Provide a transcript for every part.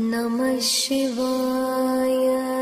नमः शिवाय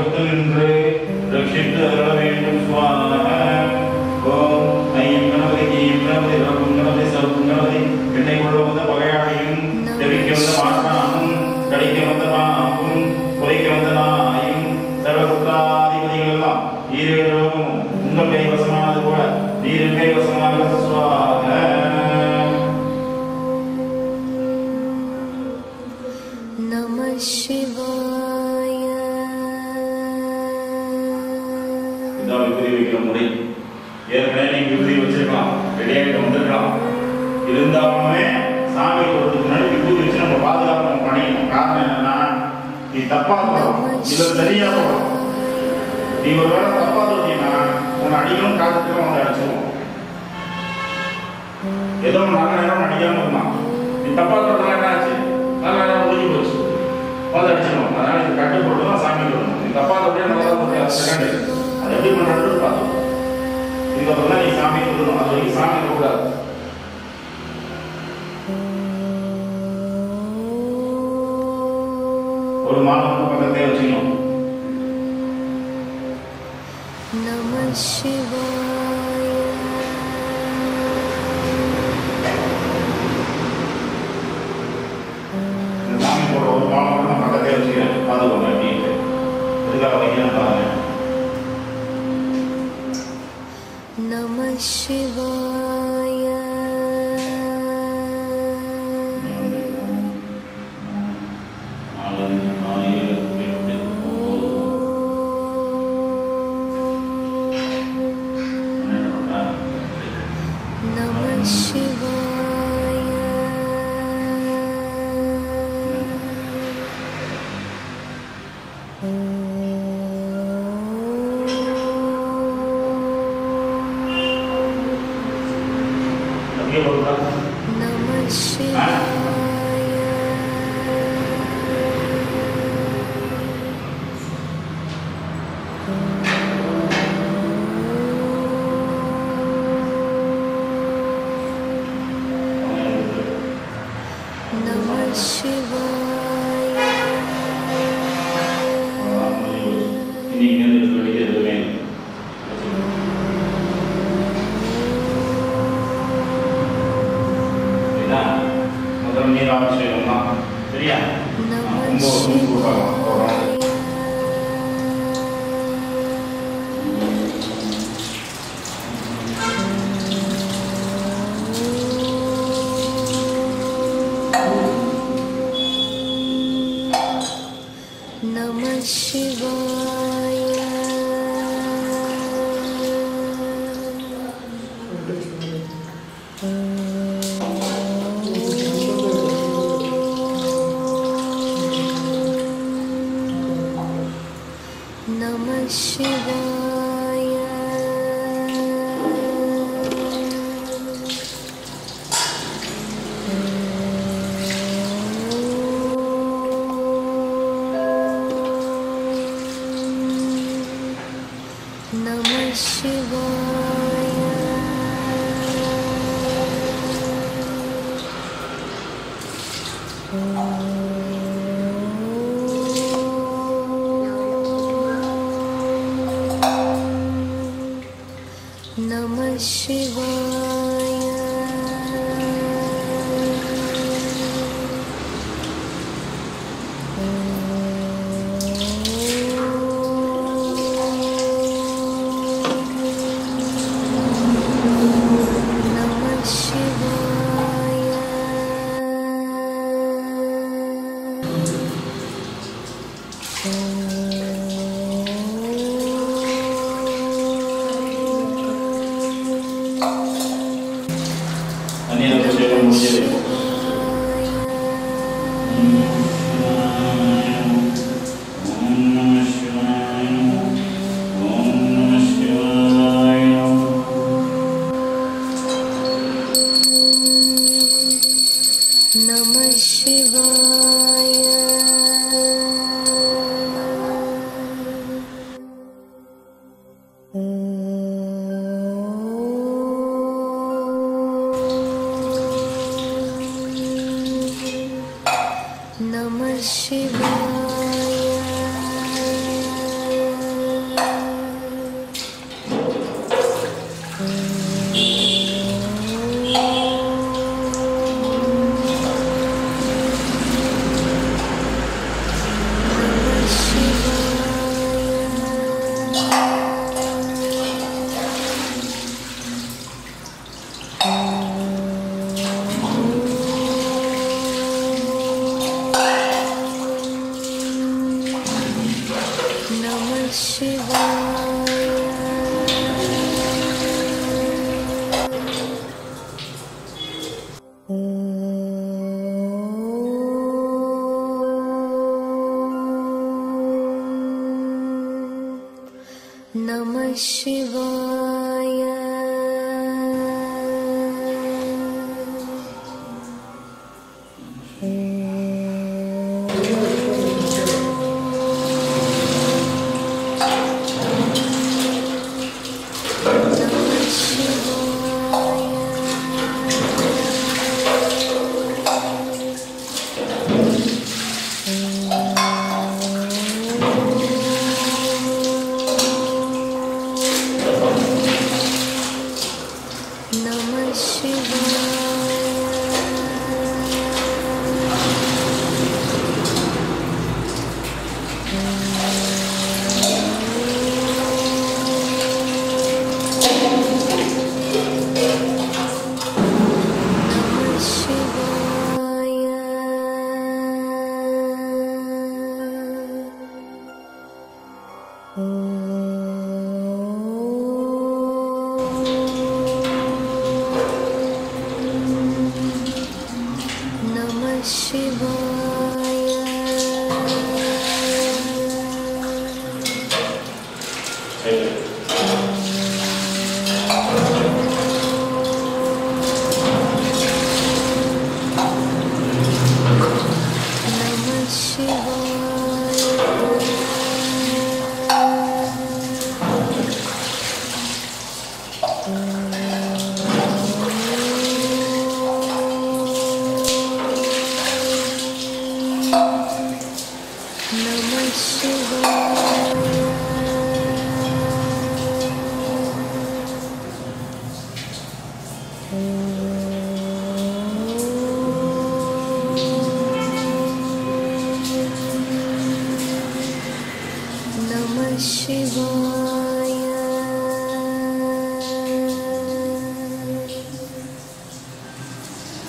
ஆபத்து என்று ரட்சித்து அருள வேண்டும் சுவாக. ஓம் ஐயம் கணபதி ஐயம் கணபதி ரகும் கணபதி சர்வம் கணபதி என்னை கொள்ள வந்த பகையாளையும் தெரிவிக்க வந்த மாற்றாகும் கடிக்க வந்த நாகும் குறைக்க வந்த நாயும் சர்வகுத்தாதிபதிகள் எல்லாம் ஈரேழு உங்கள் கைவசமானது போல நீரின் கை நீ தப்பா போகணும் இல்ல சரியா போகணும் நீ ஒரு வேளை தப்பா தொட்டீங்கன்னா உன்னை அடிக்கணும் காலத்துக்கு உன்னை அடிச்சிருவோம் ஏதோ ஒரு நல்ல நேரம் அடிக்காம இருந்தான் நீ தப்பா தொட்டா என்ன ஆச்சு நல்ல நேரம் முடிஞ்சு போச்சு வந்து அடிச்சிடும் அதனால இது கட்டுப்பட்டு தான் சாமி கொடுக்கணும் நீ தப்பா தொட்டியா நல்லா தொட்டியா செகண்ட் அது எப்படி பண்றது பார்த்தோம் இதுக்கப்புறம் தான் நீ சாமி கொடுக்கணும் அது வரைக்கும் சாமி கூடாது ஒரு மாதத்துக்கு பக்கத்தே வச்சுக்கணும் நம சிவாய சாமி போடுற ஒரு மாதம் கூட பக்கத்தே வச்சுக்கிறேன் பார்த்துக்கோங்க அப்படின்ட்டு எதுக்காக வைக்கிறேன் பாருங்க நம சிவாய Hallelujah. с 望 नमः शिवाय। नमः शिवाय Yeah.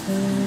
Mm-hmm.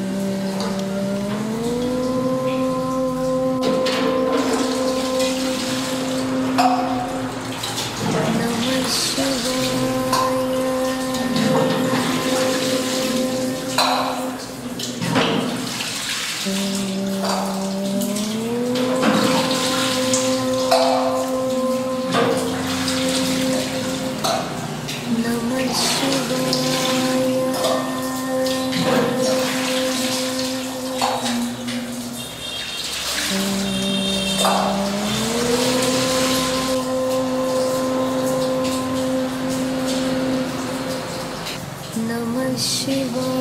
希望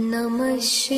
नमश्री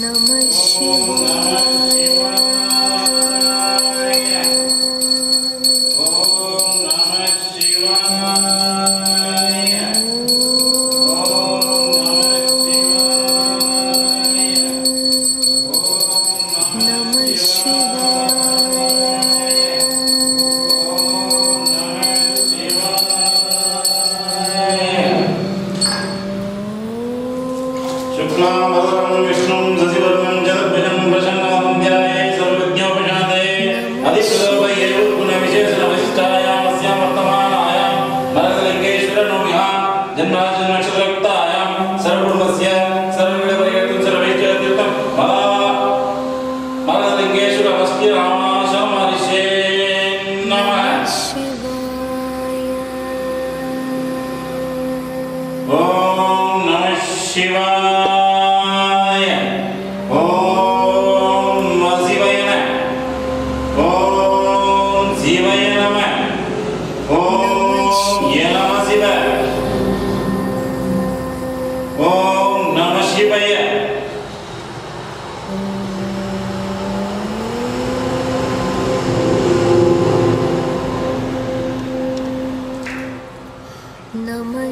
no जन्माजन्म से लगता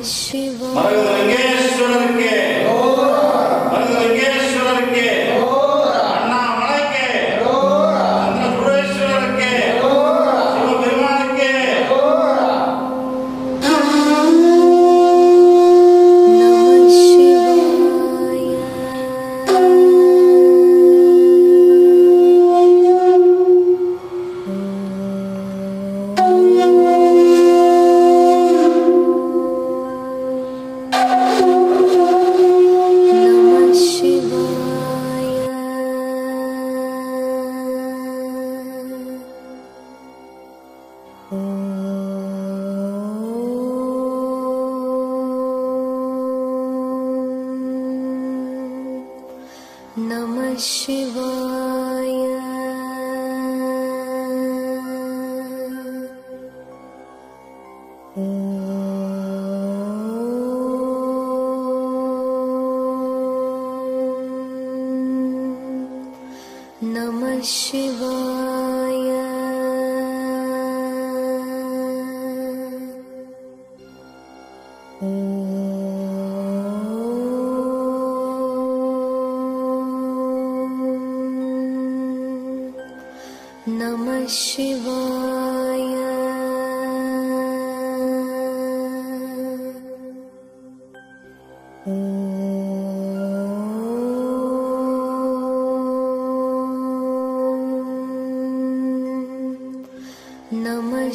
希望 शिवाय। ॐ नमः नमः शिवाय। ॐ नमः